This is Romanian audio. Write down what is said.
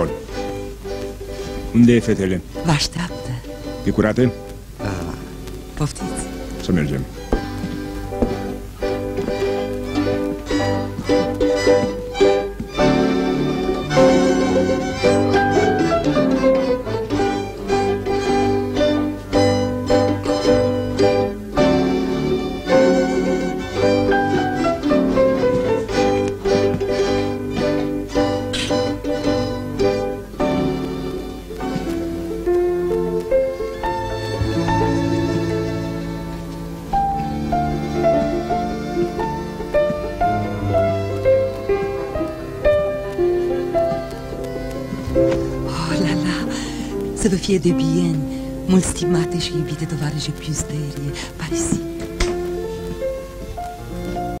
Ascult. Unde e fetele? Vă așteaptă. E curată? Poftiți. Să mergem. Să vă fie de bien, mult stimate și iubite tovarășe Piusderie, Parisi.